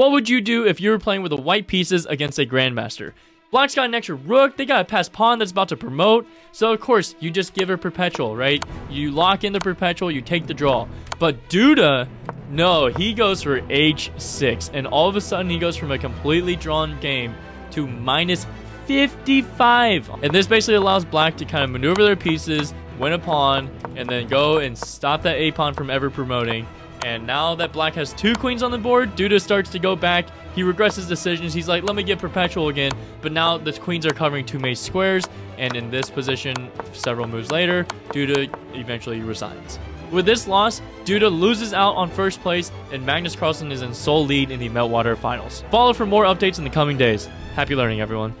What would you do if you were playing with the white pieces against a Grandmaster? Black's got an extra rook, they got a pass pawn that's about to promote, so of course, you just give her perpetual, right? You lock in the perpetual, you take the draw. But Duda, no, he goes for h6, and all of a sudden he goes from a completely drawn game to minus 55. And this basically allows black to kind of maneuver their pieces, win a pawn, and then go and stop that a pawn from ever promoting. And now that black has two queens on the board, Duda starts to go back. He regrets his decisions. He's like, let me get perpetual again. But now the queens are covering two mace squares. And in this position, several moves later, Duda eventually resigns. With this loss, Duda loses out on first place, and Magnus Carlsen is in sole lead in the Meltwater Finals. Follow for more updates in the coming days. Happy learning, everyone.